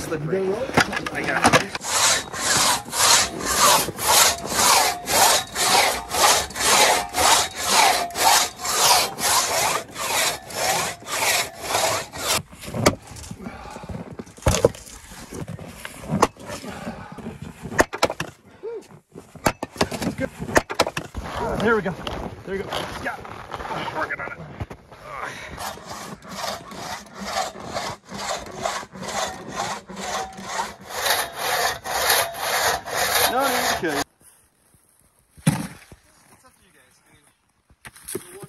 slippery. I got it. There we go. There we go. Yeah. Working on it. No need to kill you. It's up to you guys. I mean, the one-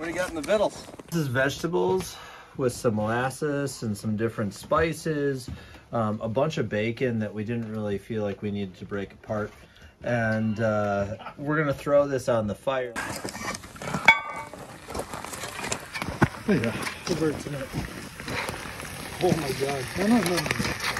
What do you got in the vittles? This is vegetables with some molasses and some different spices, um, a bunch of bacon that we didn't really feel like we needed to break apart. And uh, we're gonna throw this on the fire. yeah. The birds in it. Oh my god. No, no, no, no.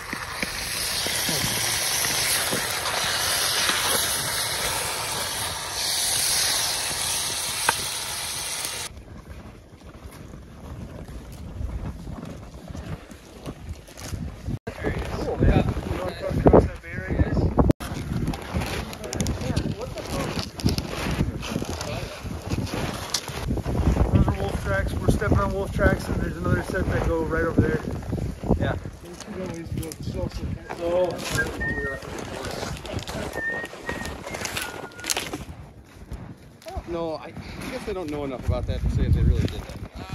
Those are wolf tracks. We're stepping on wolf tracks, and there's another set that go right over there. Yeah. No, I, I guess I don't know enough about that to say if they really did that. Uh,